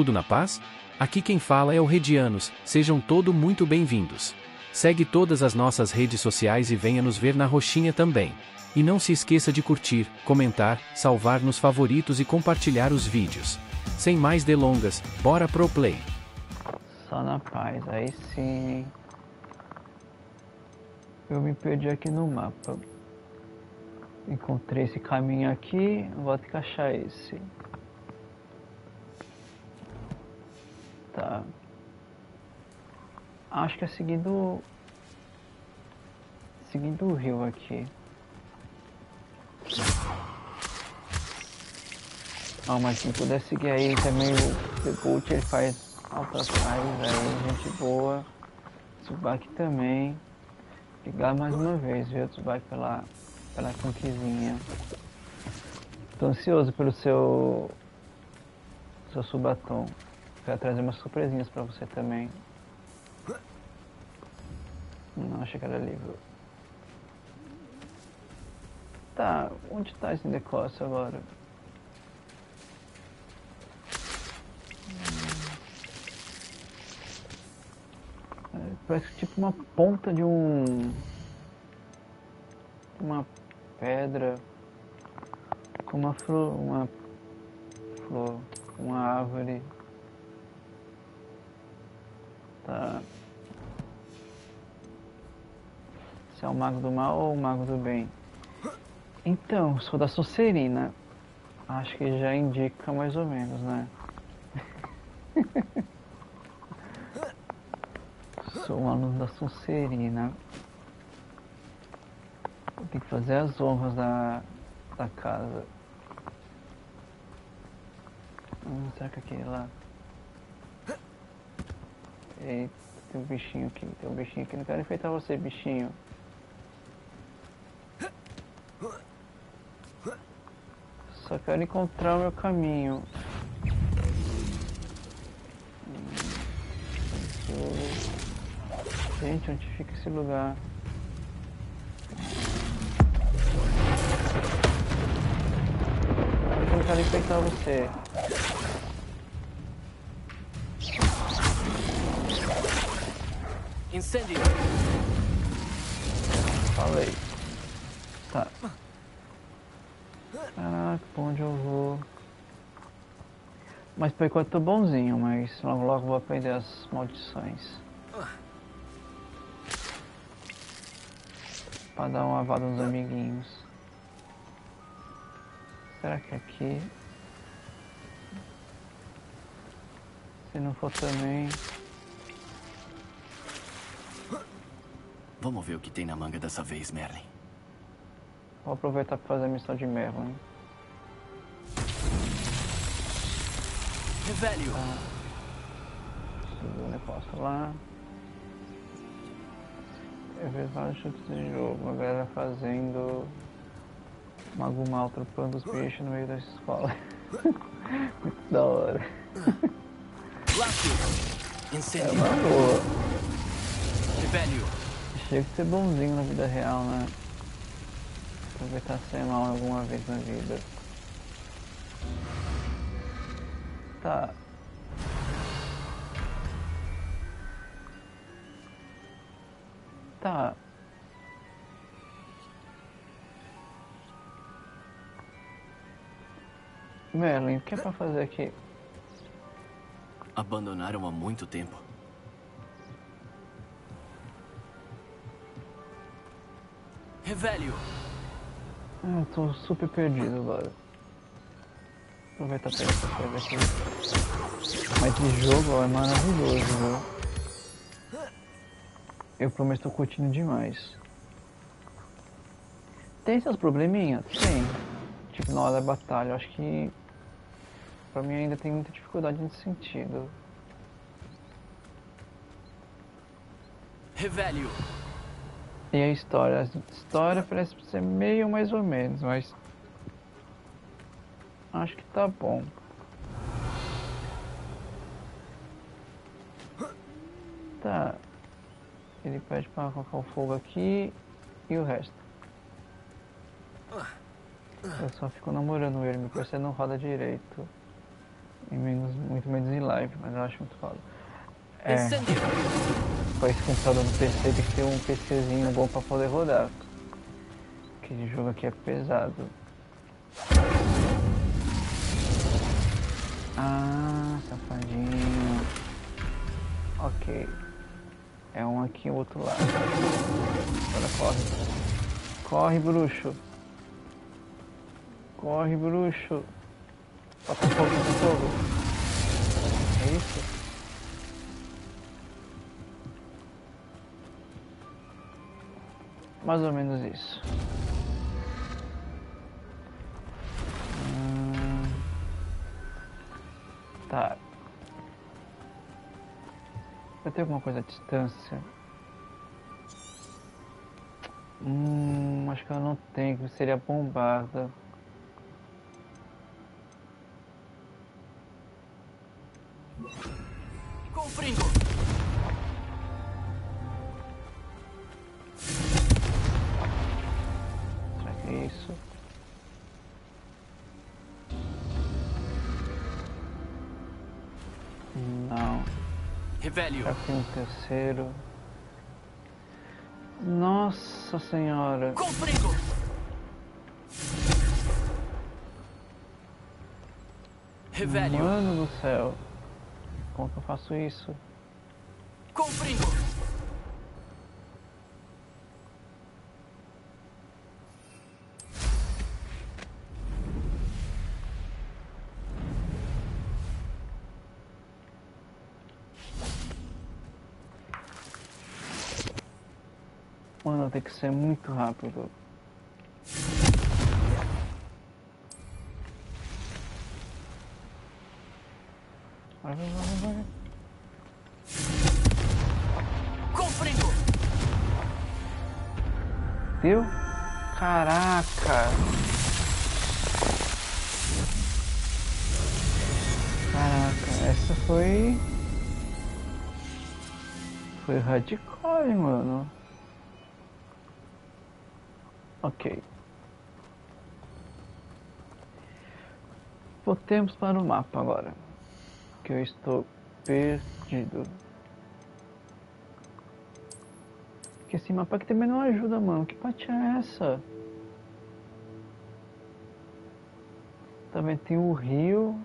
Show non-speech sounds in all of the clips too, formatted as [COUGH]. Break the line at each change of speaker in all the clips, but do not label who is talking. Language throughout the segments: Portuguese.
Tudo na paz? Aqui quem fala é o Redianos, sejam todos muito bem-vindos. Segue todas as nossas redes sociais e venha nos ver na roxinha também. E não se esqueça de curtir, comentar, salvar nos favoritos e compartilhar os vídeos. Sem mais delongas, bora pro play.
Só na paz, aí sim. Eu me perdi aqui no mapa. Encontrei esse caminho aqui, vou ter que achar esse. Tá. Acho que é seguindo. Seguindo o rio aqui. Ah, mas se puder seguir aí também o Debut, ele faz altas lives aí, gente boa. Tsubaki também. Ligar mais uma vez, viu, Tsubaki, pela, pela conquisinha. Tô ansioso pelo seu. seu subatom. Quero trazer umas surpresinhas pra você também. Não, achei que era livro. Tá, onde tá esse negócio agora? É, parece tipo uma ponta de um. Uma pedra. Com uma flor. Uma flor. Uma árvore. Tá. Se é o mago do mal ou o mago do bem? Então, sou da Sonserina. Acho que já indica mais ou menos, né? [LAUGHS] sou um aluno da Sonserina. Tem que fazer as honras da, da casa. Hum, será que aquele lá? Eita, tem um bichinho aqui, tem um bichinho aqui. Não quero enfeitar você, bichinho. Só quero encontrar o meu caminho. Gente, onde fica esse lugar? Eu não quero enfeitar você.
Incêndio!
Falei. Tá. Caraca, pra onde eu vou? Mas por enquanto tô bonzinho, mas logo logo vou aprender as maldições. Pra dar uma lavada nos amiguinhos. Será que é aqui? Se não for também.
Vamos ver o que tem na manga dessa vez, Merlin.
Vou aproveitar para fazer a missão de Merlin.
Revelio!
Tá. Subiu o negócio lá. Eu vejo vários chutes de jogo, a galera fazendo Mago Mal os bichos no meio da escola. [LAUGHS] Muito da hora. É uma boa. Chega de ser bonzinho na vida real, né? Aproveitar ser mal alguma vez na vida. Tá. Tá. Merlin, o que é pra fazer aqui?
Abandonaram há muito tempo. Revelio!
Ah, eu tô super perdido agora. Aproveitar pra essa coisa aqui. Mas esse jogo ó, é maravilhoso, viu? Eu prometo tô curtindo demais. Tem seus probleminhas? Tem. Tipo, na hora da batalha, eu acho que pra mim ainda tem muita dificuldade nesse sentido.
Revelio!
E a história? A história parece ser meio mais ou menos, mas. Acho que tá bom. Tá. Ele pede pra colocar o fogo aqui e o resto. Eu só fico namorando ele, meu PC não roda direito. Em menos live, mas eu acho muito foda. É, Pra esse computador no PC tem que ter um PCzinho bom pra poder rodar. Aquele jogo aqui é pesado. Ah, safadinho. Ok. É um aqui e o outro lado. Agora corre. Corre, bruxo. Corre, bruxo. Bota fogo, bota fogo. É isso? Mais ou menos isso. Hum, Tá. Vai ter alguma coisa à distância? Hum, acho que ela não tem, que seria bombarda. Um terceiro? Nossa senhora!
Confringo. Revelio.
Mano do céu! Como que eu faço isso? Ser muito rápido. Vai, vai, vai, vai.
Confringo.
Deu? Caraca! Caraca, essa foi. Foi hardcore, mano. Ok. Voltemos para o mapa agora. Que eu estou perdido. Porque esse mapa aqui também não ajuda, mano. Que parte é essa? Também tem o rio.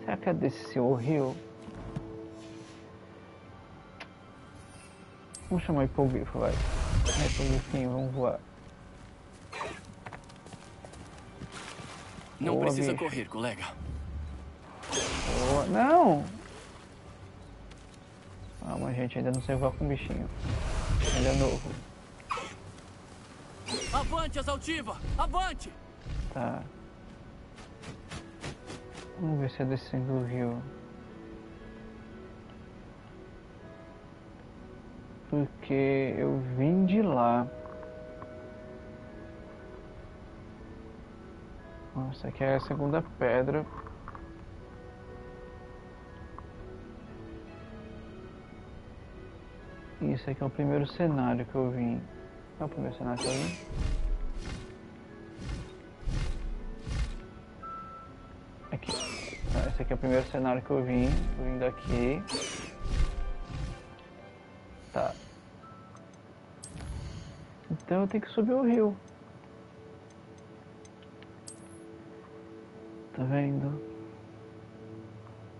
Será que é desse o rio? Vamos chamar hipogrifo, vai. Vai, hipogrifinho, vamos voar.
Não
Boa,
precisa
bicho.
correr, colega.
Boa. Não! Calma, gente, ainda não sei voar com o bichinho. Ele é novo.
Avante, Exaltiva! Avante!
Tá. Vamos ver se é descendo o rio. Porque eu vim de lá. Nossa, aqui é a segunda pedra. Isso aqui é o primeiro cenário que eu vim. É o primeiro cenário que eu vim? Aqui. Ah, Esse aqui é o primeiro cenário que eu vim. Eu vim daqui. Tá. Então eu tenho que subir o rio. Tá vendo?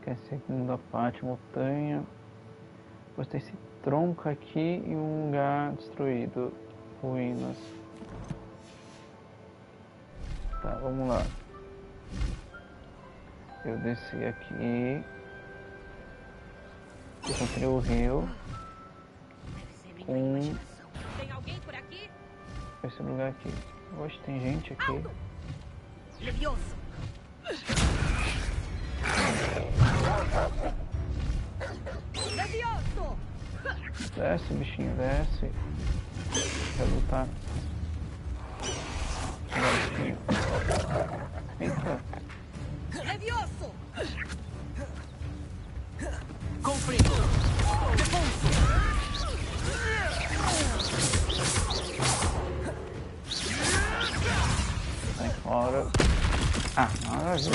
Que é a segunda parte, montanha. Depois tem esse tronco aqui e um lugar destruído. Ruínas. Tá, vamos lá. Eu desci aqui. Encontrei o rio. Com
Tem alguém por aqui?
esse lugar aqui. Hoje tem gente aqui.
Levioso. Levioso!
Desce, bichinho, desce. Quer lutar? Bichinho. Eita. Cadê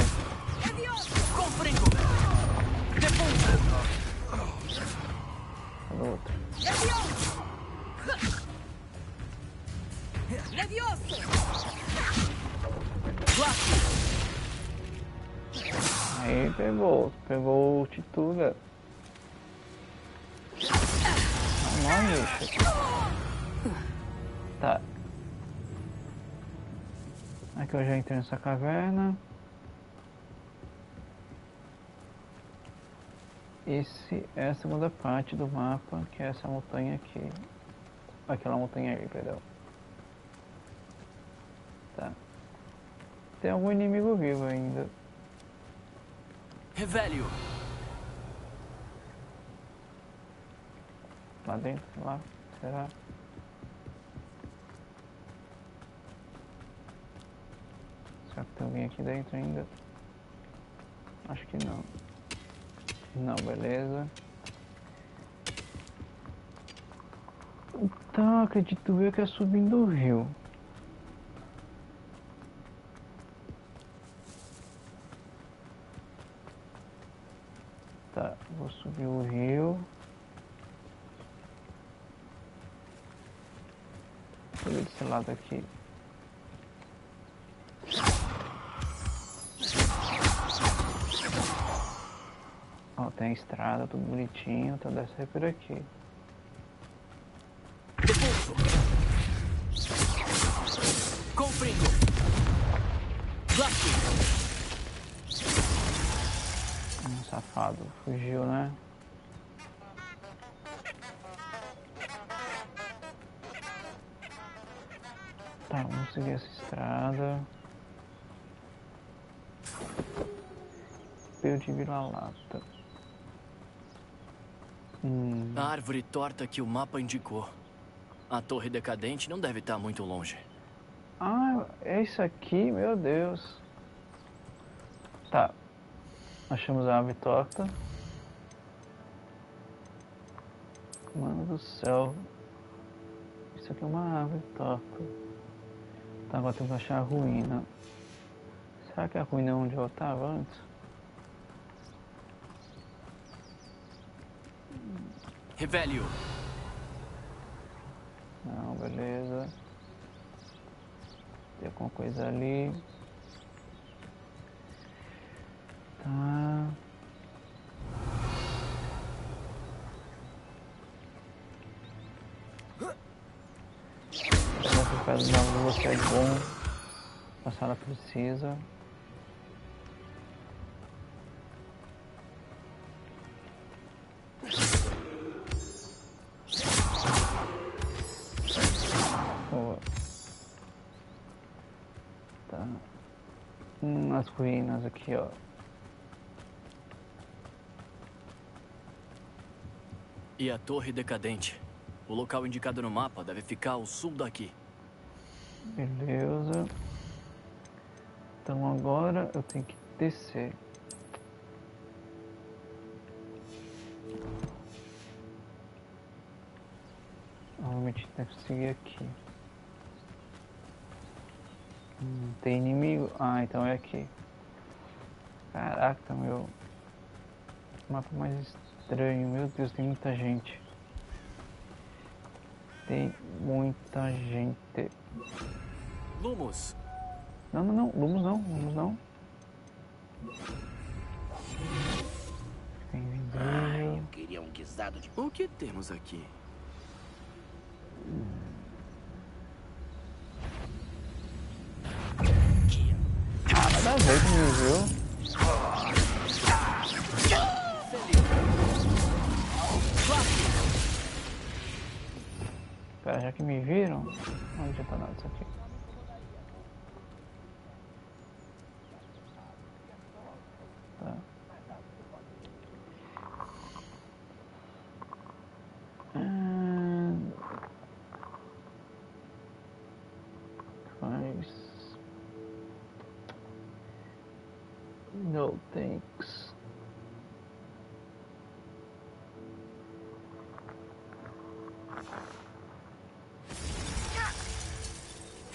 o outro? Aí pegou, pegou o Tituga. Não, bicho. Tá. Aqui eu já entrei nessa caverna. Esse é a segunda parte do mapa, que é essa montanha aqui. Aquela montanha aí, perdão. Tá. Tem algum inimigo vivo ainda.
Revelio.
Lá dentro, lá. Será? Será que tem alguém aqui dentro ainda? Acho que não. Não, beleza. Então, acredito eu que é subindo o rio. Tá, vou subir o rio. Subir desse lado aqui. Tem estrada, tudo bonitinho, então deve ser por aqui.
Blast.
Hum, safado, fugiu, né? Tá, vamos seguir essa estrada. Pelo de vira-lata. Hum,
A árvore torta que o mapa indicou. A torre decadente não deve estar muito longe.
Ah, é isso aqui, meu Deus. Tá. Achamos a ave torta. Mano do céu. Isso aqui é uma ave torta. Tá, agora temos que achar a ruína. Será que a ruína é onde eu tava antes?
Revelio.
Não, beleza. Tem alguma coisa ali. Tá. Essa pedra da lua que é bom. A sala precisa. Hum, as ruínas aqui, ó.
E a torre decadente. O local indicado no mapa deve ficar ao sul daqui.
Beleza. Então agora eu tenho que descer. Normalmente deve seguir aqui. Hum, tem inimigo? Ah, então é aqui. Caraca, meu. Mapa mais estranho. Meu Deus, tem muita gente. Tem muita gente.
Lumos.
Não, não, não. Lumos não. Lumos não. Fica invisível.
Queria um guisado de
O que temos aqui?
Me viram, não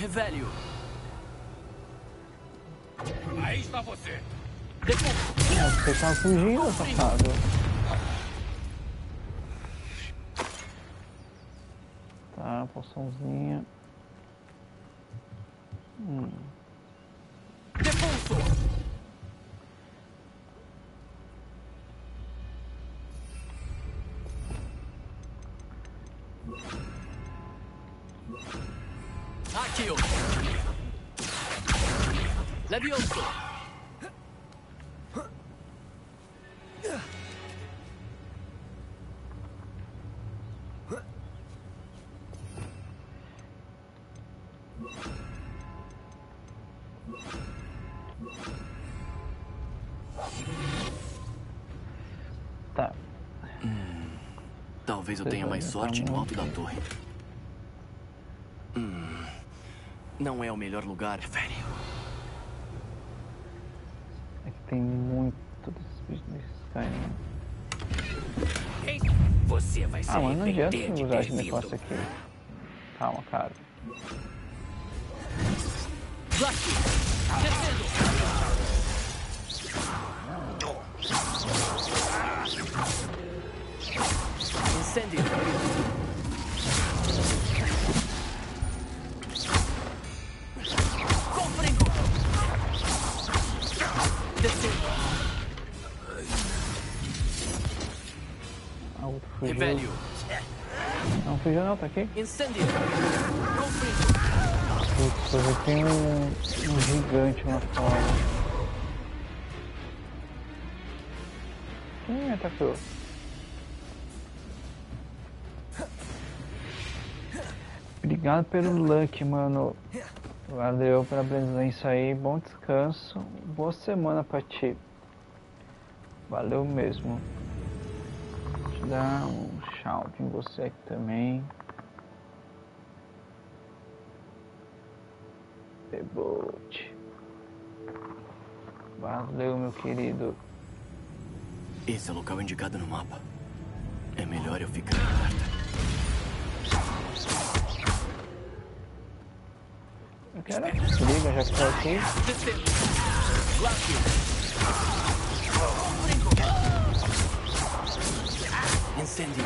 Velho.
Aí está você.
Depois... Você tá fugindo, safado. Tá, poçãozinha. Hum.
Talvez eu tenha mais sorte no alto da torre. Hum, não é o melhor lugar, velho.
É que tem muito desses bichos desses caindo.
Você vai se
Ah, mas não adianta usar esse negócio aqui. Calma, cara.
Descendo!
Não tá aqui.
Incêndio!
Putz, hoje tem um, um gigante lá fora. Quem me atacou? Obrigado pelo luck, mano. Valeu pela presença aí. Bom descanso. Boa semana pra ti. Valeu mesmo. Deixa eu dar um shout em você aqui também. Reboot. Valeu, meu querido.
Esse é o local indicado no mapa. É melhor eu ficar alerta.
Eu quero briga, já que tô aqui.
Incêndio!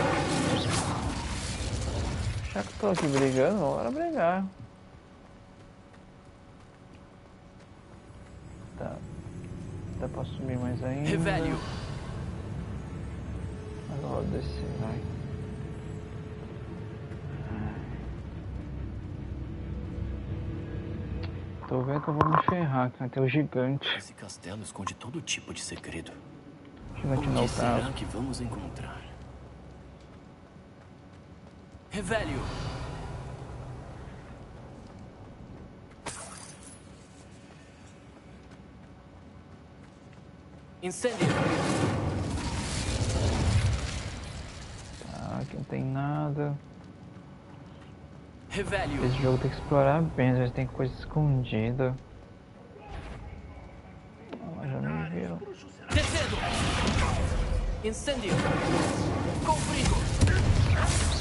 Já que tô aqui brigando, bora brigar. Tá. Dá pra subir mais ainda.
Revelio!
Agora descer, vai. Tô vendo que eu vou me ferrar, cara. Tem o gigante.
Esse castelo esconde todo tipo de segredo.
Gigante
O que será que vamos encontrar? Revelio! Incêndio!
Tá, aqui não tem nada.
Revelio!
Esse jogo tem que explorar bem, vezes tem coisa escondida. Ah, já me viram.
Descendo! Incêndio! Confringo!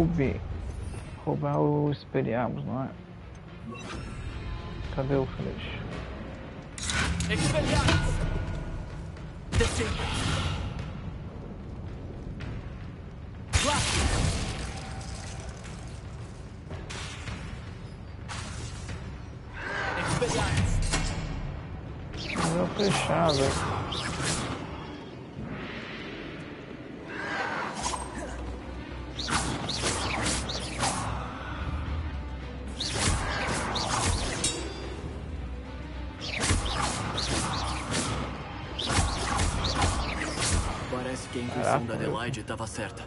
Roube. Roubar o Experiamos, não é? Cadê o flecha?
estava certa.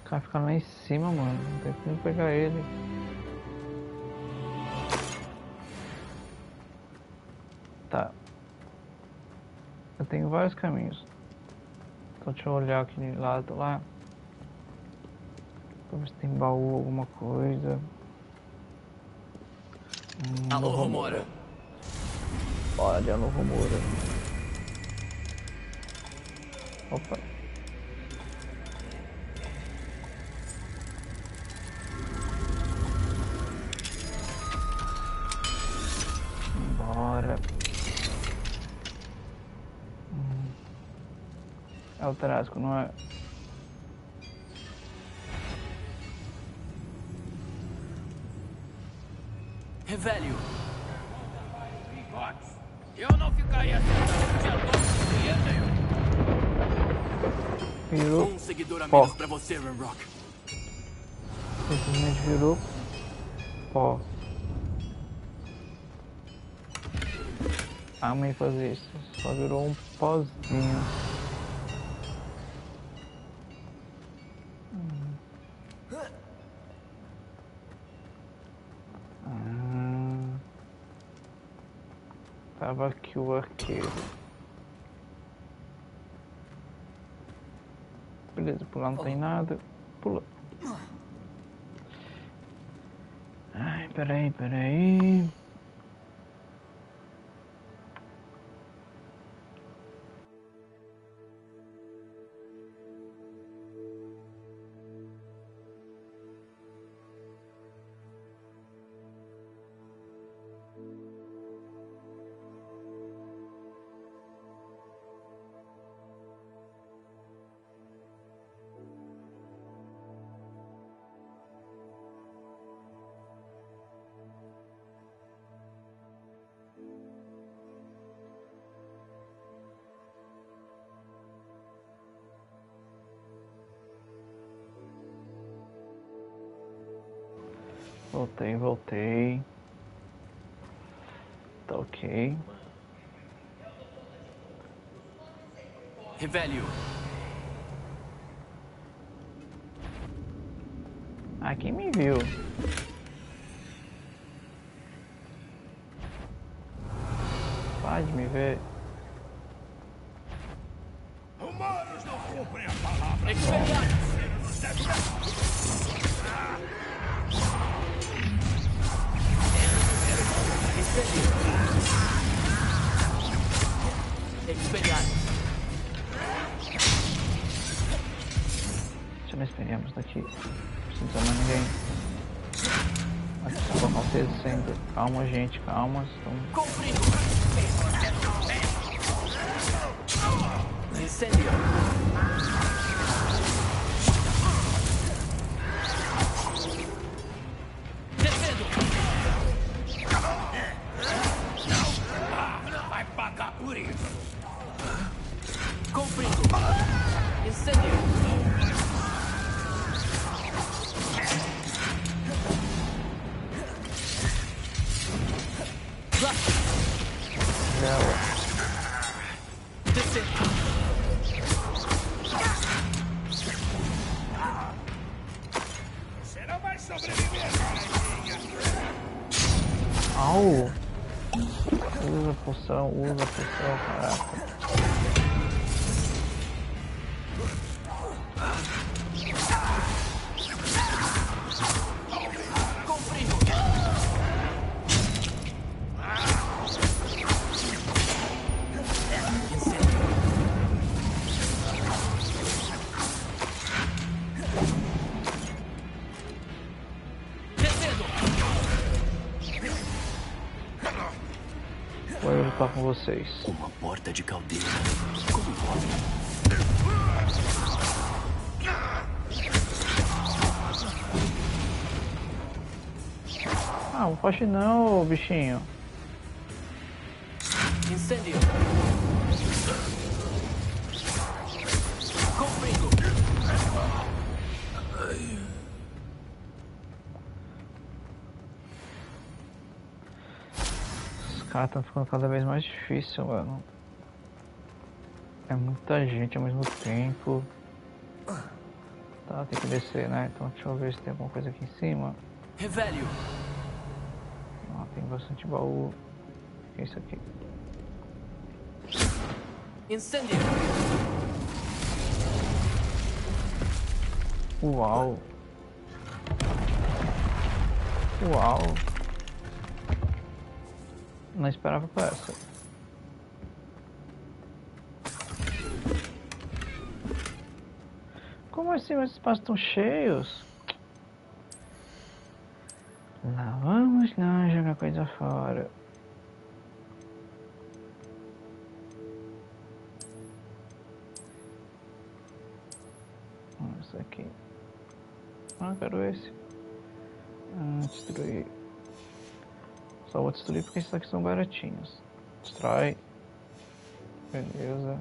O cara fica lá em cima, mano. Não tem como pegar ele. Tá. Eu tenho vários caminhos. Então deixa eu olhar aquele lado lá. Pra ver se tem baú, alguma coisa. Hum,
Alô, Romora.
Olha, Alô, Romora. Opa. Bora. Hum. É o Tarasco, não é?
Revelio. Seguidor a menos pra você, Ranrock.
Simplesmente virou pó. Amei fazer isso. Só virou um pozinho. Ah. Tava aqui o arqueiro. Beleza, pular não tem nada. Pula. Ai, peraí, peraí.
Revelio.
Ah, quem me viu? Pode me ver. Calma, gente, calma. Estamos... Vou lutar com vocês.
Uma porta de caldeira. Como pode?
Ah, não pode não, bichinho.
Incendio.
Caras estão ficando cada vez mais difícil, mano. É muita gente ao mesmo tempo. Tá, tem que descer, né? Então deixa eu ver se tem alguma coisa aqui em cima.
Revelio.
Ah, tem bastante baú. O que é isso aqui?
Incendio.
Uau. Uau. Não esperava por essa. Como assim os espaços estão cheios? Lá vamos nós jogar coisa fora. Vamos aqui. Ah, quero esse. Ah, destruir. Só vou destruir porque esses aqui são baratinhos. Destrói. Beleza.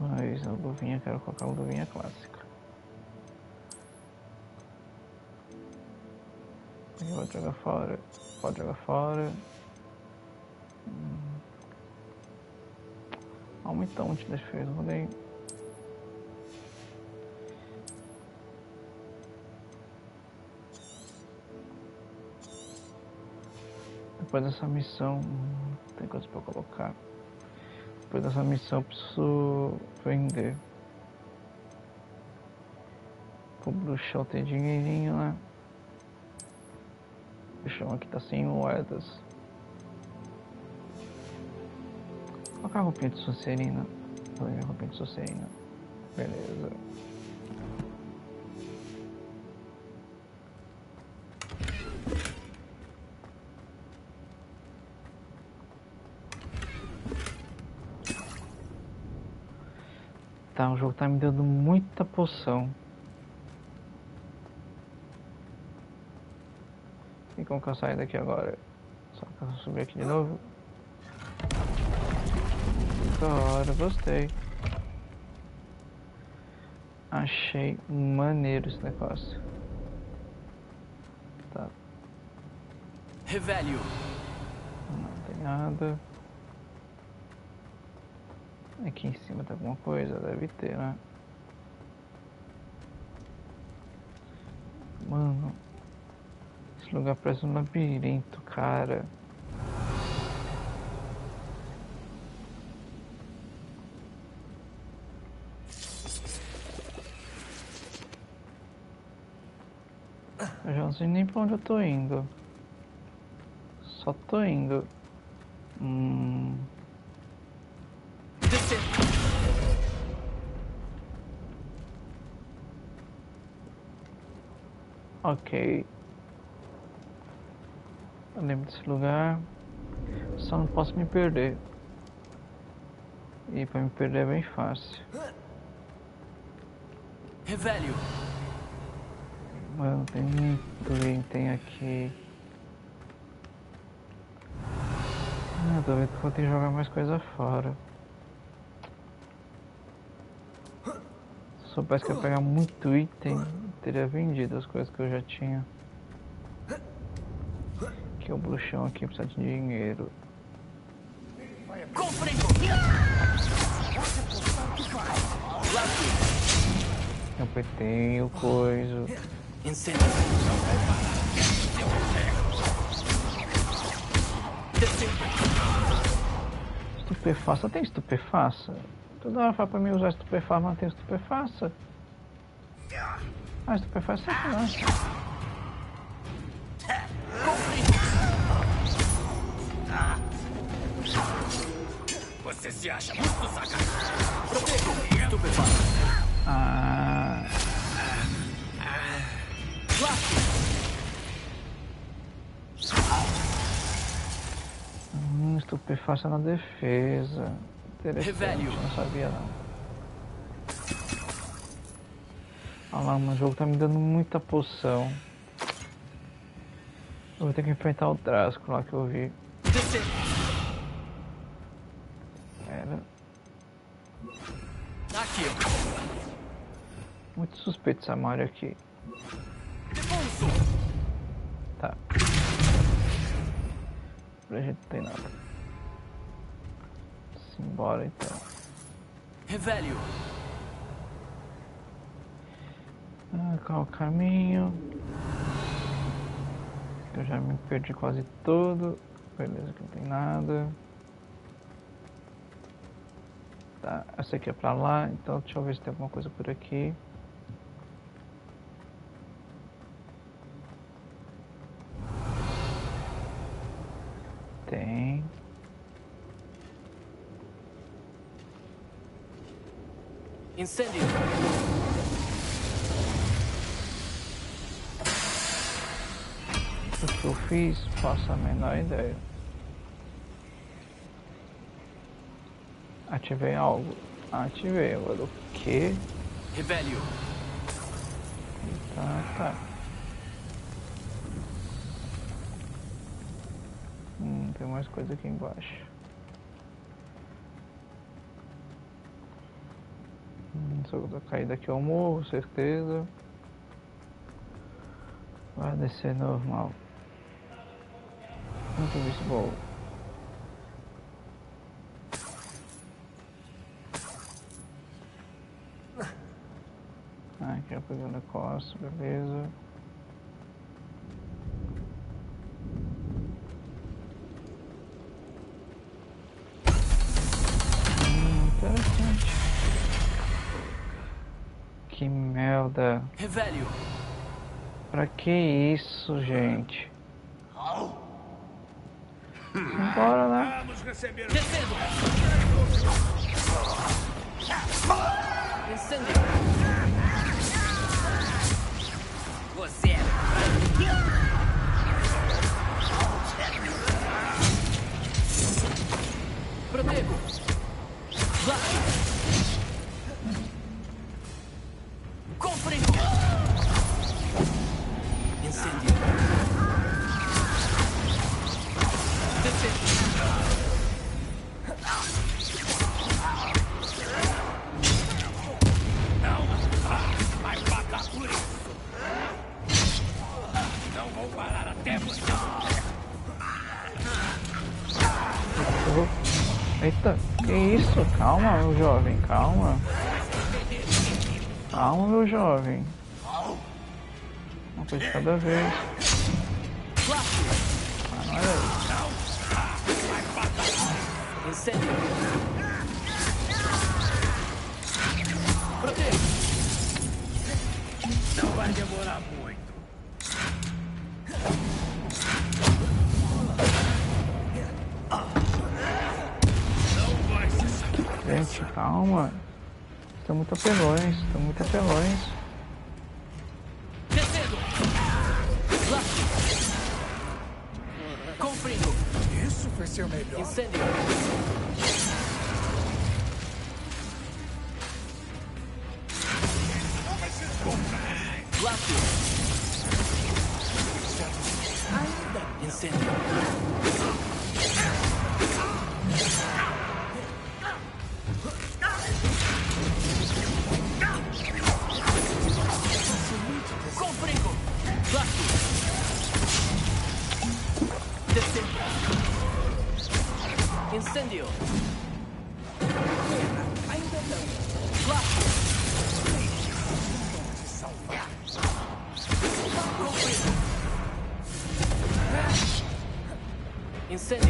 Mas a luvinha, quero colocar a luvinha clássica. Aqui vou jogar fora. Pode jogar fora. Hum. Aumentou de defesa. Rodei. Depois dessa missão, hum, tem coisa pra colocar. Depois dessa missão, eu preciso vender. O bruxão tem dinheirinho, né? O bruxão aqui tá sem moedas. Colocar a roupinha de Sucerina. Olha a roupinha de Sucerina. Beleza. Jogo tá me dando muita poção. E como que eu saio daqui agora? Só que eu subir aqui de novo. Agora, gostei. Achei maneiro esse negócio. Tá,
Revelio.
não tem nada. Aqui em cima tem alguma coisa? Deve ter, né? Mano, esse lugar parece um labirinto, cara. Eu já não sei nem pra onde eu tô indo. Só tô indo. Hum. Ok. Eu lembro desse lugar. Só não posso me perder. E pra me perder é bem fácil.
Revelio.
Mano, tem muito item aqui. Ah, tô vendo que vou ter que jogar mais coisa fora. Se soubesse que eu ia pegar muito item, teria vendido as coisas que eu já tinha. Que é o bruxão aqui, precisa de dinheiro. Eu petei o coisa. Estupefaça, tem estupefaça? Toda hora fala pra mim usar estupefaça, mas tem estupefaça. Ah, estupefaça é sacanagem.
Você se acha muito sacanagem.
Estupefato.
Ah, hum, estupefaça na defesa. Interessante,
Revelio.
não sabia não. Lá, mas o jogo tá me dando muita poção. Eu vou ter que enfrentar o Drasco lá que eu vi.
Descer.
Era
Aqui.
muito suspeito essa Mario aqui. Tá. Pra gente não tem nada. Simbora então.
Revelio.
Ah, qual o caminho? Eu já me perdi quase todo. Beleza, que não tem nada. Tá, essa aqui é pra lá, então deixa eu ver se tem alguma coisa por aqui. Tem.
Incêndio!
O que eu fiz, faço a menor ideia. Ativei algo. Ativei. Agora o que?
Revelio!
Tá, tá. Hum, tem mais coisa aqui embaixo. Hum, se eu cair daqui eu morro, certeza. Vai descer normal. Muito beisebol. Aqui é pegando a costa, beleza. Hum, interessante. Que merda.
Revelio!
Pra que isso, gente? Bora, né?
Vamos receber o
Descendo! Incêndio!
você.
Protego! Blast!
Jovem. Uma coisa de cada vez.
Incêndio!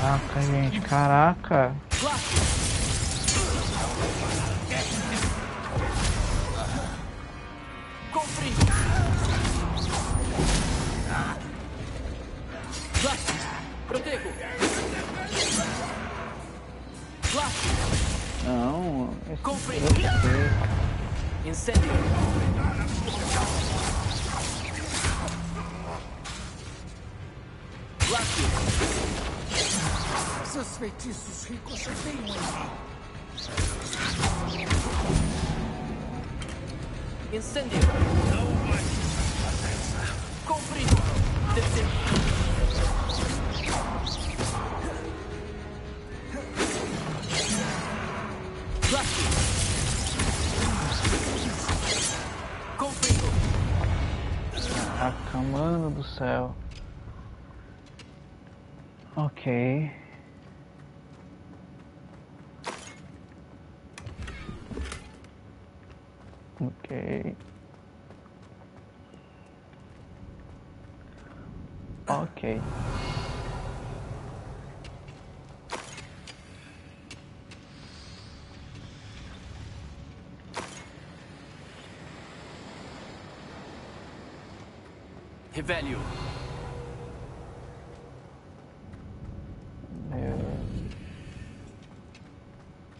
Caraca, gente, caraca.
Revelio.
Meu...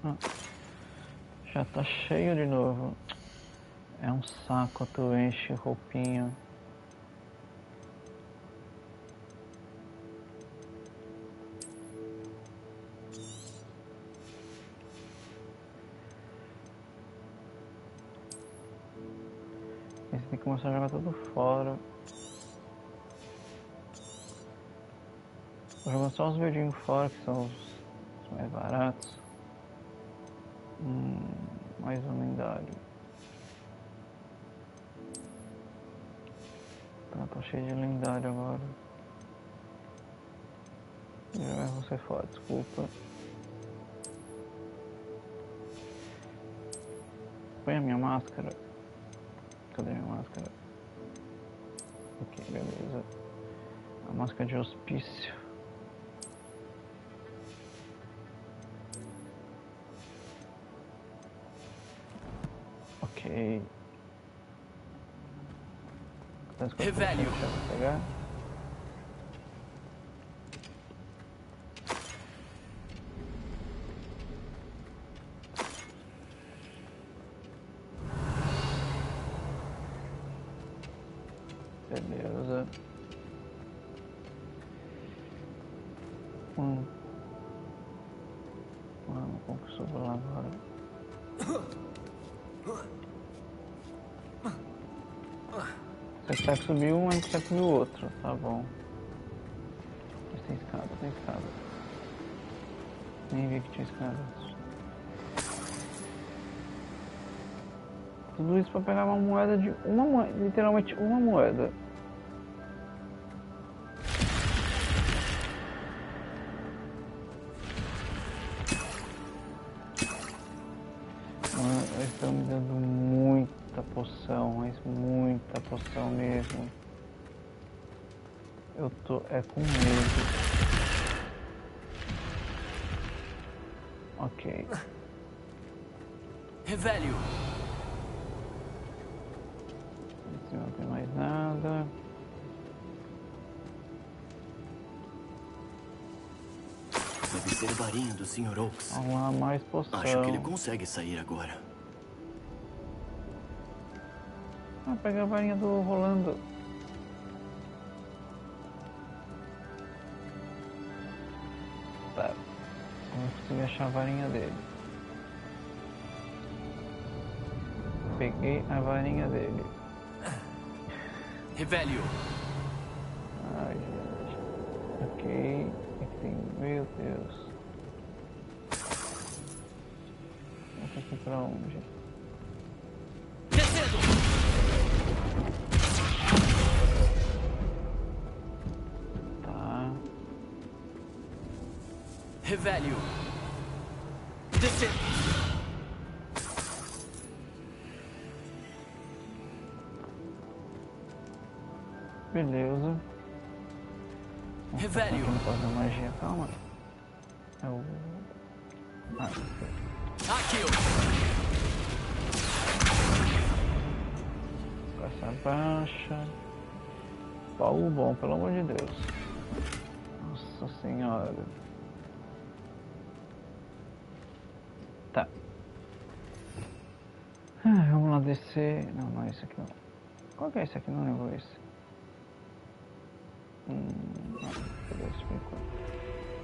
Ah, já tá cheio de novo. É um saco, tu enche roupinha. Esse tem que começar a jogar tudo fora. Vou jogar só os verdinhos fora, que são os, os mais baratos. Hum, mais um lendário. Tá, tô cheio de lendário agora. Já você fora, desculpa. Põe a minha máscara. Cadê minha máscara? Ok, beleza. A máscara de hospício. Ok.
Revelio.
pegar? Consegue subir um, aí consegue subir o outro. Tá bom. Mas tem escada, tem escada. Nem vi que tinha escada. Tudo isso pra pegar uma moeda de uma moeda, literalmente uma moeda. Estão me dando poção, mas muita poção mesmo. Eu tô é com medo. Ok.
Revelio.
Não tem mais nada.
Deve ser a varinha do Sr. Oaks.
Vamos lá, mais poção.
Acho que ele consegue sair agora.
Ah, pega a varinha do Rolando. Tá. Vamos conseguir achar a varinha dele. Peguei a varinha dele.
Revelio.
Ai, gente. Ok. Aqui tem. Meu Deus. Vamos aqui pra onde?
Revelio. Descendo.
Beleza.
Revelio.
Aqui no pós da magia, calma. É o. Ah.
Aqui.
Essa baixa. Baú bom, pelo amor de Deus. Nossa senhora. Descer. Não, não é esse aqui não. Qual que é esse aqui? Não lembro esse. Hum?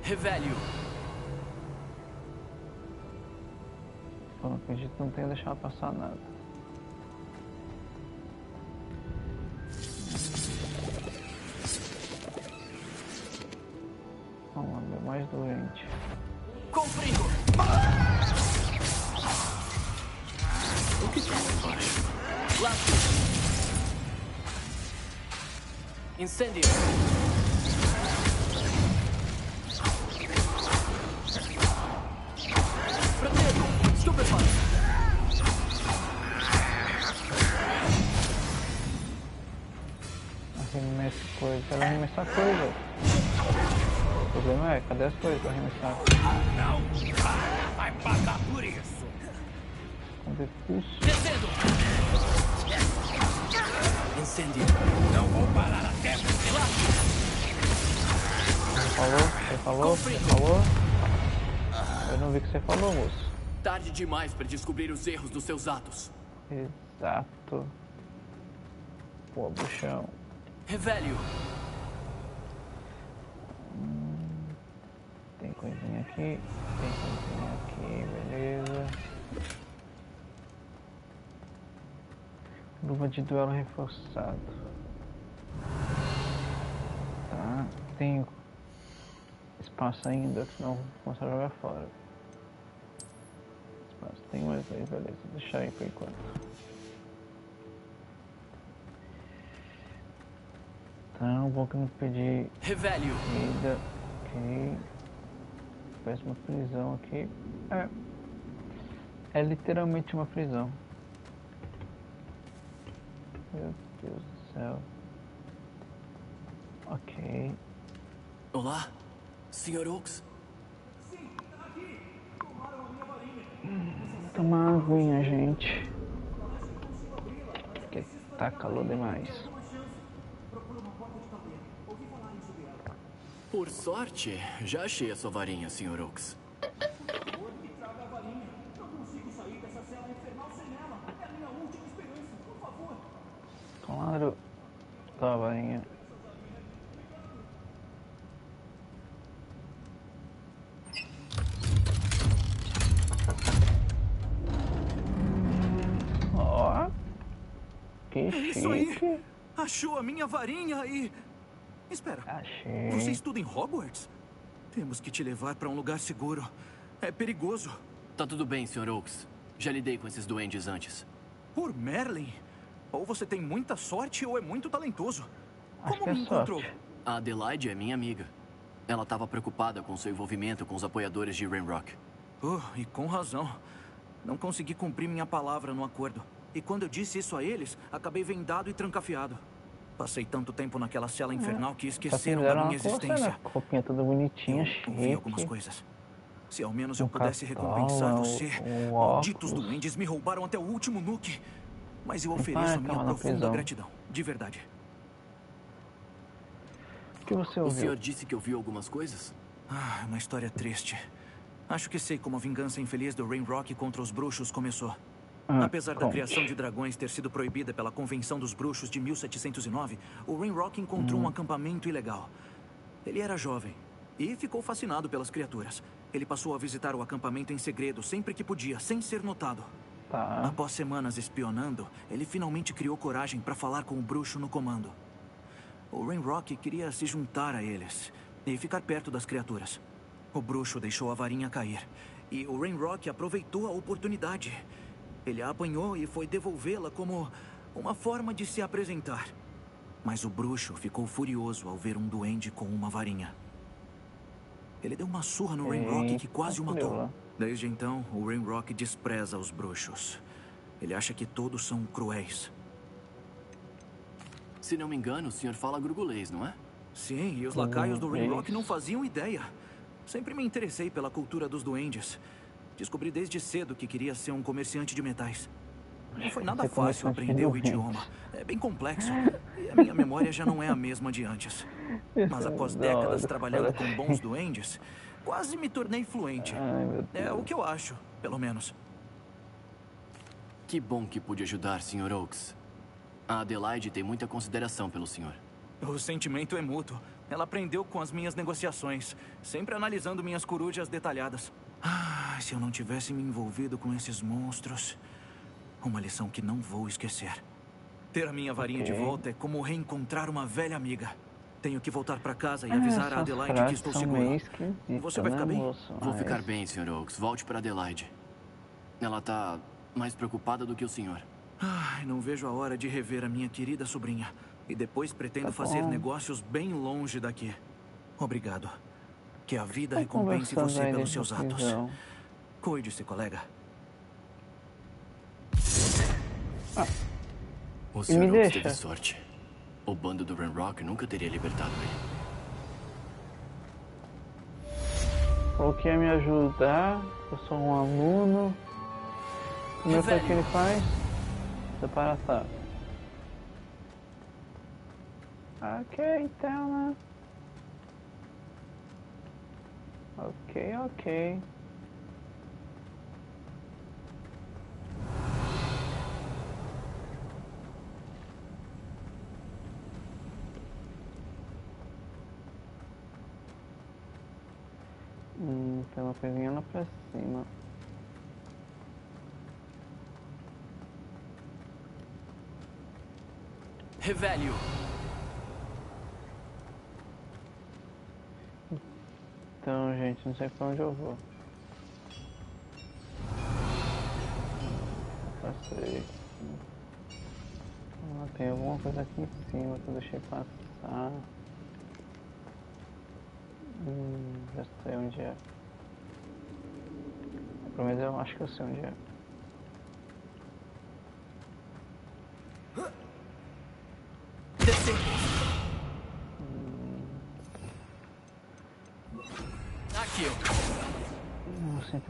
Revelio.
Eu não acredito que não tenha deixado passar nada.
Incêndio. Protejo. Stupefy.
Arremesso coisas. Quero arremessar coisas. O problema é, cadê as coisas pra arremessar?
Não! Vai pagar por isso!
Cadê pulso? Falou? Você falou? Eu não vi o que você falou, moço.
Tarde demais para descobrir os erros dos seus atos.
Exato. Pô, bruxão.
Revelio.
Tem coisinha aqui, tem coisinha aqui, beleza. Luva de duelo reforçado. Tá, tem espaço ainda, senão vou começar a jogar fora. Espaço tem mais aí, beleza, deixa aí por enquanto. Então, vou que não pedir
Revelio.
Comida, ok. Parece uma prisão aqui. É. É literalmente uma prisão. Meu Deus do céu. Ok.
Olá, Sr. Oaks.
Tomar uma aguinha, gente. Porque tá calor demais.
Por sorte, já achei a sua varinha, Sr. Oaks.
Claro. Tá, varinha. Ó. Que
É isso aí.
chique.
Achou a minha varinha e. Espera.
Achei.
Você estuda em Hogwarts? Temos que te levar para um lugar seguro. É perigoso.
Tá tudo bem, Sr. Oaks. Já lidei com esses duendes antes.
Por Merlin. Ou você tem muita sorte ou é muito talentoso.
Acho
Como
que é
me encontrou?
sorte.
A Adelaide é minha amiga. Ela estava preocupada com seu envolvimento com os apoiadores de Rainrock.
Oh, e com razão. Não consegui cumprir minha palavra no acordo. E quando eu disse isso a eles, acabei vendado e trancafiado. Passei tanto tempo naquela cela infernal que
Só
esqueceram da minha
coisa,
existência.
né? Roupinha toda bonitinha,
Eu ouvi algumas coisas. Se ao menos eu
Um
pudesse recompensar
o-
você.
o
Malditos duendes me roubaram até o último nuke. Mas eu ofereço a minha profunda gratidão. De verdade.
O que você
O
ouviu?
senhor disse que ouviu algumas coisas?
Ah, uma história triste. Acho que sei como a vingança infeliz do Rainrock contra os bruxos começou.
Ah,
Apesar da criação de dragões ter sido proibida pela Convenção dos Bruxos de 1709, o Rainrock encontrou
Hum.
um acampamento ilegal. Ele era jovem e ficou fascinado pelas criaturas. Ele passou a visitar o acampamento em segredo sempre que podia, sem ser notado.
Tá.
Após semanas espionando, ele finalmente criou coragem para falar com o bruxo no comando. O Rainrock queria se juntar a eles e ficar perto das criaturas. O bruxo deixou a varinha cair e o Rainrock aproveitou a oportunidade. Ele a apanhou e foi devolvê-la como uma forma de se apresentar. Mas o bruxo ficou furioso ao ver um duende com uma varinha. Ele deu uma surra no Rainrock que quase o matou. Desde então, o Rainrock despreza os bruxos. Ele acha que todos são cruéis.
Se não me engano, o senhor fala grugulês, não é?
Sim, e os lacaios do Rainrock não faziam ideia. Sempre me interessei pela cultura dos duendes. Descobri desde cedo que queria ser um comerciante de metais. Não foi nada fácil aprender o idioma. É bem complexo. E a minha memória já não é a mesma de antes. Mas após
da [LAUGHS]
décadas trabalhando com bons duendes, quase me tornei fluente. É o que eu acho, pelo menos.
Que bom que pude ajudar, Sr. Oaks. A Adelaide tem muita consideração pelo senhor.
O sentimento é mútuo. Ela aprendeu com as minhas negociações, sempre analisando minhas corujas detalhadas. Ah, se eu não tivesse me envolvido com esses monstros. Uma lição que não vou esquecer. Ter a minha varinha de
Ok.
volta é como reencontrar uma velha amiga. Tenho que voltar para casa e
Ah,
avisar a Adelaide que estou seguro. Você vai
né,
ficar bem?
moço?
Vou ficar bem, Sr. Oaks. Volte para Adelaide. Ela tá mais preocupada do que o senhor.
Ai, não vejo a hora de rever a minha querida sobrinha. E depois pretendo
Tá
fazer negócios bem longe daqui. Obrigado. Que a vida
Tá
recompense você pelos seus atos. Cuide-se, colega.
O
E
Sr.
me
Oaks
deixa.
teve sorte. O bando do Renrock nunca teria libertado ele.
Falou que ia me ajudar, eu sou um aluno. Como é que, é que ele faz? Separação. Ok, então, né? Ok, ok. Hum, tem uma coisinha lá pra cima.
Revelio!
Então, gente, não sei pra onde eu vou. Passei. Ah, tem alguma coisa aqui em cima que eu deixei passar. Hum, já sei onde é. Pelo menos eu acho que eu sei onde é.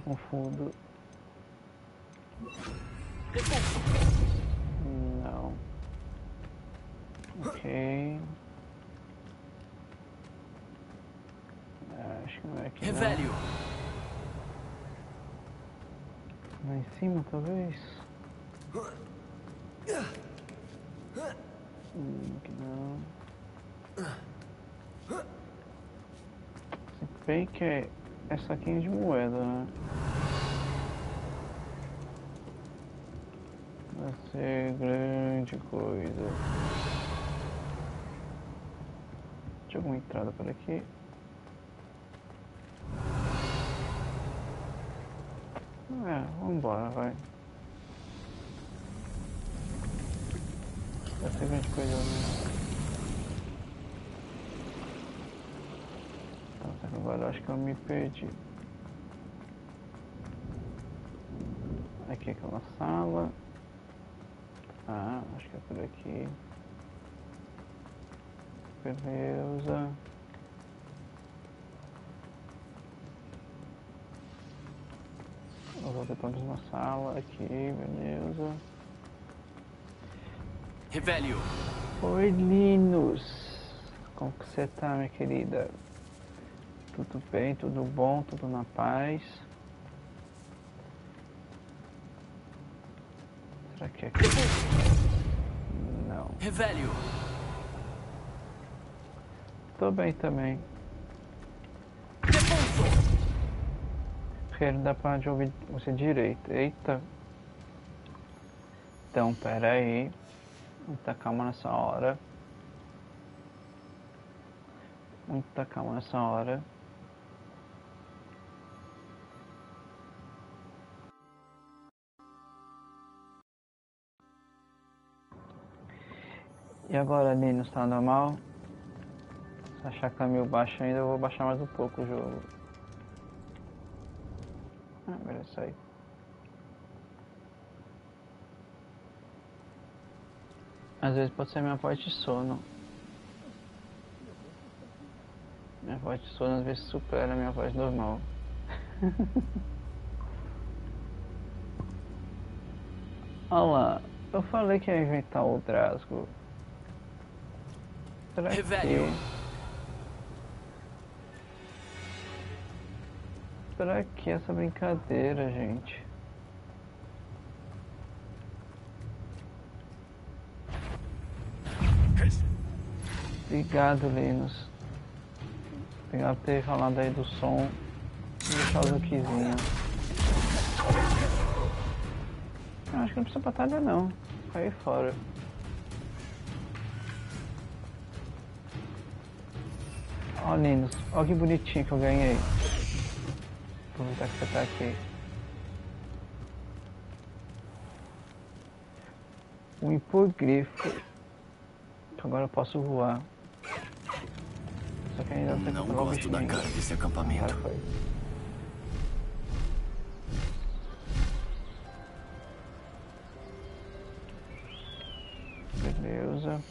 Confundo. Não. Ok. É, acho que não é aqui. não.
Revelio!
Lá em cima, talvez? Hum, que não. Se bem que é é saquinho de moeda, né? Ser grande coisa. Tinha alguma entrada por aqui? É, vambora, vai. Vai ser grande coisa mesmo. Tá, que agora acho que eu me perdi. Aqui é aquela sala. Ah, acho que é por aqui. Beleza. Eu voltei pra mesma sala aqui, beleza.
Revelio!
Oi, Linus. Como que você tá, minha querida? Tudo bem, tudo bom, tudo na paz? É aqui? Não.
Revelio!
Tô bem também. Porque não dá pra de ouvir você direito. Eita. Então, pera aí. Muita calma nessa hora. Muita calma nessa hora. E agora, Linus, tá normal? Se achar tá meio baixo ainda, eu vou baixar mais um pouco o jogo. Ah, beleza, isso aí. Às vezes pode ser minha voz de sono. Minha voz de sono às vezes supera a minha voz normal. [LAUGHS] Olha lá, eu falei que ia inventar o Drasgo.
Revelio.
Pra que essa brincadeira, gente? Obrigado, Linus. Obrigado por ter falado aí do som. Vou deixar o zukizinho. Eu acho que não precisa batalhar não. Cai fora. Ó Linus, ó que bonitinho que eu ganhei. Aproveitar que você tá aqui. Um hipogrifo. Que agora eu posso voar. Só que ainda
Não
pegar o
gosto da cara desse acampamento.
foi. Beleza.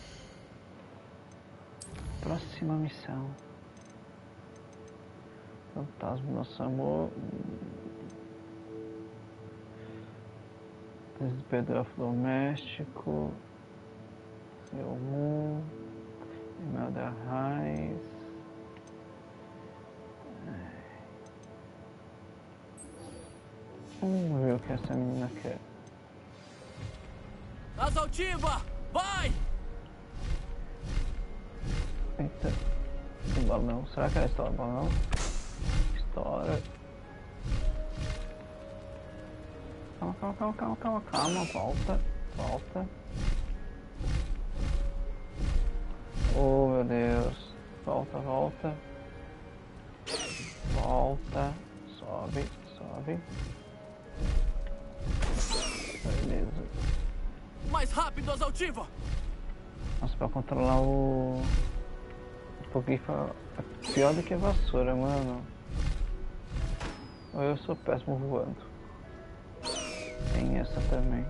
próxima missão. Fantasma do nosso amor. Despedrafo doméstico. Seu Moon. Imelda Raiz. Vamos ver o que essa menina quer.
Asa altiva! Vai!
Eita. O balão. Será que ela estoura o balão? Calma, calma, calma, calma, calma, calma. Volta, volta. Oh meu Deus. Volta, volta. Volta. Sobe, sobe. Beleza.
Mais rápido, asa altiva!
Nossa, pra controlar o. O Pogrifa é pior do que a vassoura, mano. Eu sou péssimo voando. Tem essa também.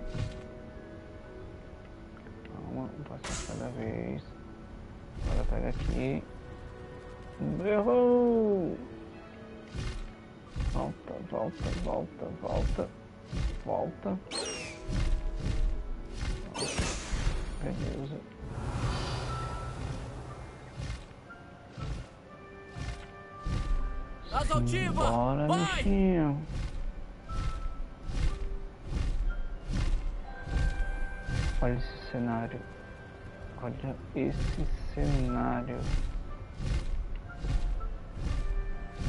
Calma, um passo cada vez. Agora pega aqui. Errou! Volta, volta, volta, volta. Volta. Beleza.
Asa altiva!
Bora,
Vai!
bichinho. Olha esse cenário. Olha esse cenário.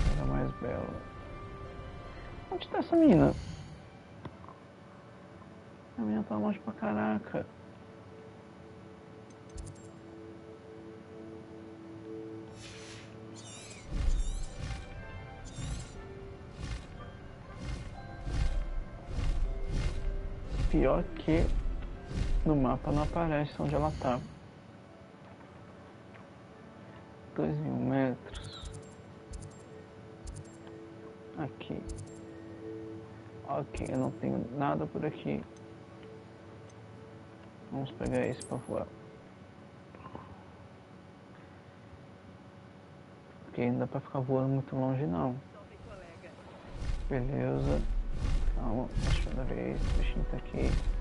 Coisa mais bela. Onde tá essa menina? A menina tá longe pra caraca. Pior que no mapa não aparece onde ela tá. Dois mil metros. Aqui. Ok, eu não tenho nada por aqui. Vamos pegar esse pra voar. Porque não dá pra ficar voando muito longe não. Beleza. Calma, deixa eu ver esse bichinho tá aqui.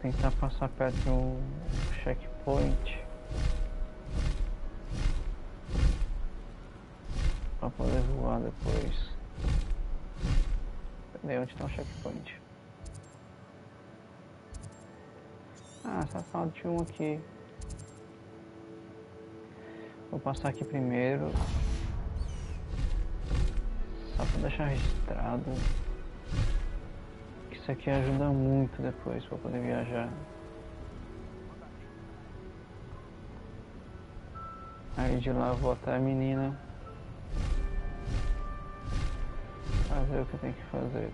Tentar passar perto do checkpoint. Pra poder voar depois. Cadê onde tá o checkpoint? Ah, safado tinha um aqui. Vou passar aqui primeiro. Só pra deixar registrado. Isso aqui ajuda muito depois pra poder viajar. Aí de lá vou até a menina. Fazer o que tenho que fazer.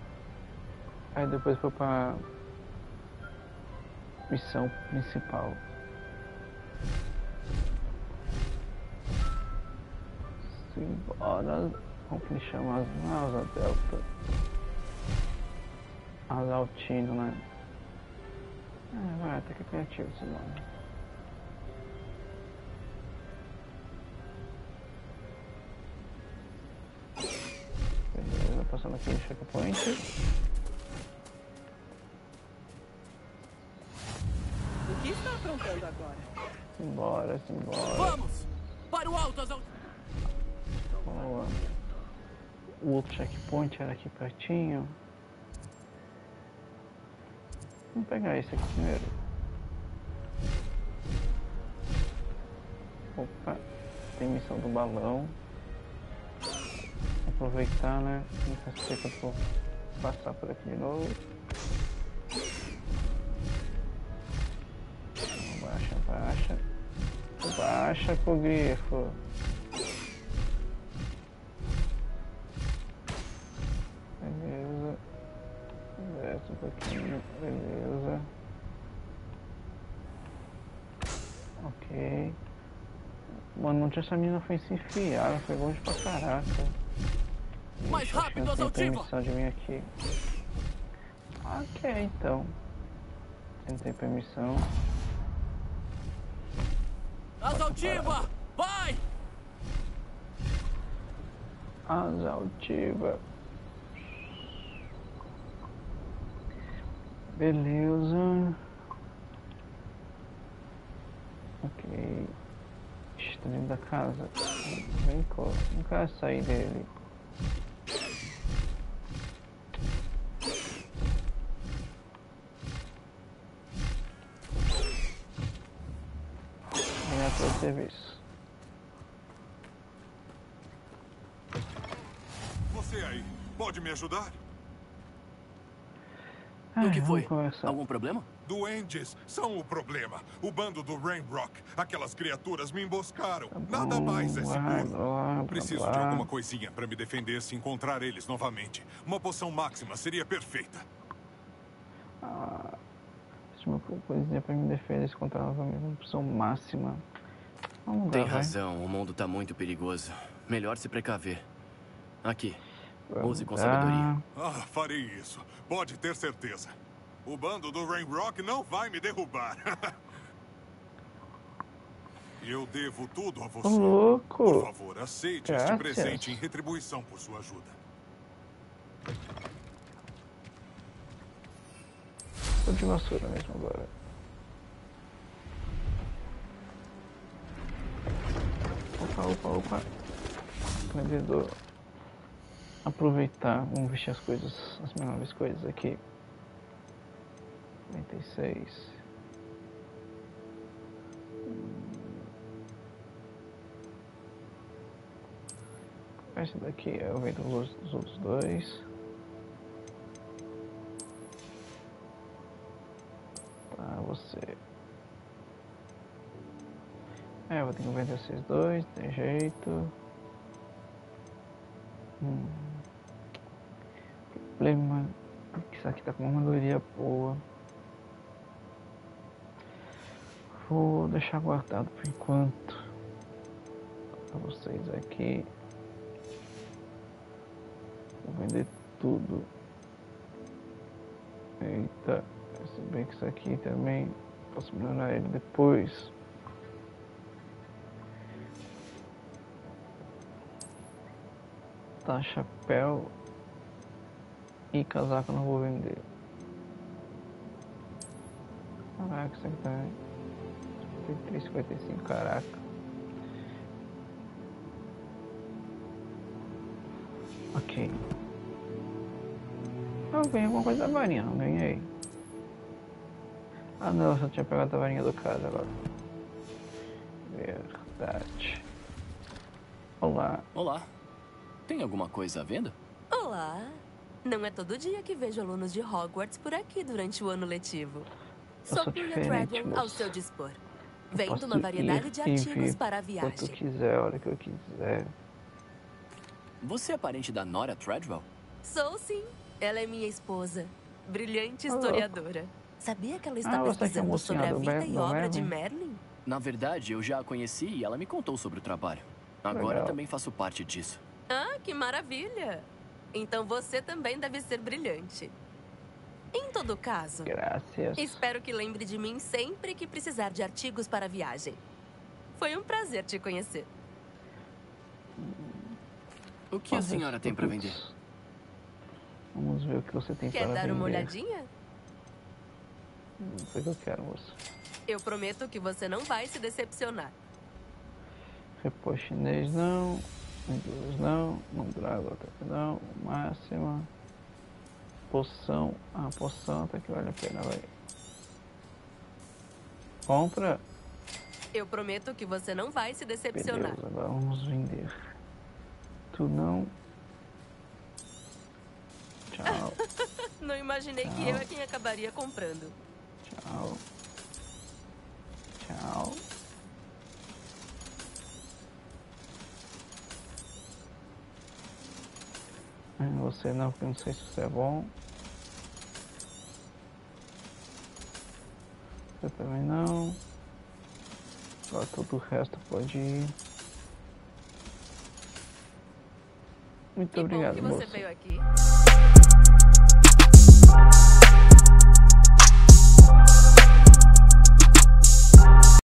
Aí depois vou pra missão principal. Simbora. Como que ele chama as asa delta? Asa altino, né? É, vai, até que é criativo esse nome. Beleza, passando aqui no checkpoint.
O que está aprontando agora?
Simbora, simbora.
Vamos! Para o alto, asa altiva!
Boa. O outro checkpoint era aqui pertinho. Vamos pegar esse aqui primeiro. Opa, tem missão do balão. Aproveitar, né? Não sei que eu vou passar por aqui de novo. Baixa, baixa. Baixa com o grifo. Onde essa menina foi se enfiar? Ela foi longe pra caraca.
Mais rápido,
não
asa
tem permissão de vir aqui. Ok, então. Não tem permissão.
Asa altiva! Vai!
Asa altiva. Beleza. Ok. Está dentro da casa. Vem cá. Não quero sair dele. Vem até o serviço.
Você aí, pode me ajudar?
Ai,
o que foi? Algum problema?
Duendes são o problema. O bando do Rainrock. Aquelas criaturas me emboscaram. Nada mais é seguro. Preciso de alguma coisinha para me defender se encontrar eles novamente. Uma poção máxima seria perfeita.
Se uma coisinha pra me defender se contra novamente uma opção máxima. Vamos
Tem
vai.
razão, o mundo tá muito perigoso. Melhor se precaver. Aqui,
Vamos
use com sabedoria.
Ah, farei isso. Pode ter certeza. O bando do Rainrock não vai me derrubar. [LAUGHS] Eu devo tudo a você. Por
louco!
favor, aceite este presente em retribuição por sua ajuda.
Tô de vassoura mesmo agora. Opa, opa, opa. Vendedor. Aproveitar, vamos vestir as coisas, as melhores coisas aqui. 96. Esse daqui eu vendo os, os outros dois. Tá, você. É, eu vou ter que vender esses dois, tem jeito. Hum. Problema é isso aqui tá com uma maioria boa. Vou deixar guardado por enquanto. Pra vocês aqui. Vou vender tudo. Eita, se bem que isso aqui também posso melhorar ele depois. Tá, chapéu e casaco não vou vender. Caraca, isso aqui tá 3,55, caraca. Ok. Eu ganhei alguma coisa da varinha, não ganhei. Ah não, eu só tinha pegado a varinha do cara agora. Verdade. Olá.
Olá. Tem alguma coisa à venda?
Olá! Não é todo dia que vejo alunos de Hogwarts por aqui durante o ano letivo.
Eu
Sou
diferente,
Treadwell ao seu dispor.
Eu
Vendo uma variedade
ir
de artigos para a
Quando eu
viagem.
quiser, a hora que eu quiser.
Você é parente da Nora Treadwell?
Sou sim. Ela é minha esposa. Brilhante
louco.
historiadora. Sabia que ela está
Ah, é
pesquisando sobre a vida
Mer-
e
do
obra de
Merlin?
Merlin?
Na verdade, eu já a conheci e ela me contou sobre o trabalho. Agora
Legal.
também faço parte disso.
Ah, que maravilha! Então você também deve ser brilhante. Em todo caso,
Graças.
espero que lembre de mim sempre que precisar de artigos para a viagem. Foi um prazer te conhecer.
O que a senhora tem para vender?
Vamos ver o que você tem
Quer
para
dar
vender.
uma olhadinha?
Não sei o que eu quero, moça.
Eu prometo que você não vai se decepcionar.
Repor chinês não. Windows não. Não drago até não. Máxima. Poção. Ah, poção até que vale a pena, vai. Compra.
Eu prometo que você não vai se decepcionar.
Beleza, agora vamos vender. Tu não. Tchau, [LAUGHS]
Não imaginei que
Tchau.
eu é quem acabaria comprando.
tchau. Tchau. Você não, porque não sei se você é bom. Você também não. Agora todo o resto pode ir. Muito
que
obrigado,
bom que você veio aqui.